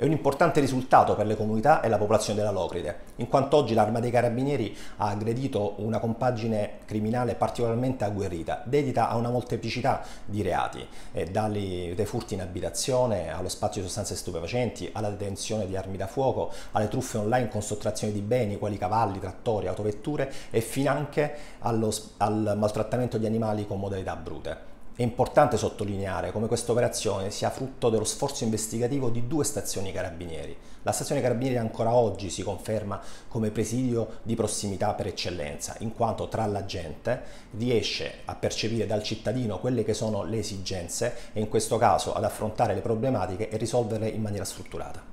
È un importante risultato per le comunità e la popolazione della Locride, in quanto oggi l'Arma dei Carabinieri ha aggredito una compagine criminale particolarmente agguerrita, dedita a una molteplicità di reati, eh, dai furti in abitazione, allo spazio di sostanze stupefacenti, alla detenzione di armi da fuoco, alle truffe online con sottrazione di beni, quali cavalli, trattori, autovetture e fino anche allo, al maltrattamento di animali con modalità brute. È importante sottolineare come questa operazione sia frutto dello sforzo investigativo di due stazioni carabinieri. La stazione carabinieri ancora oggi si conferma come presidio di prossimità per eccellenza, in quanto tra la gente riesce a percepire dal cittadino quelle che sono le esigenze e in questo caso ad affrontare le problematiche e risolverle in maniera strutturata.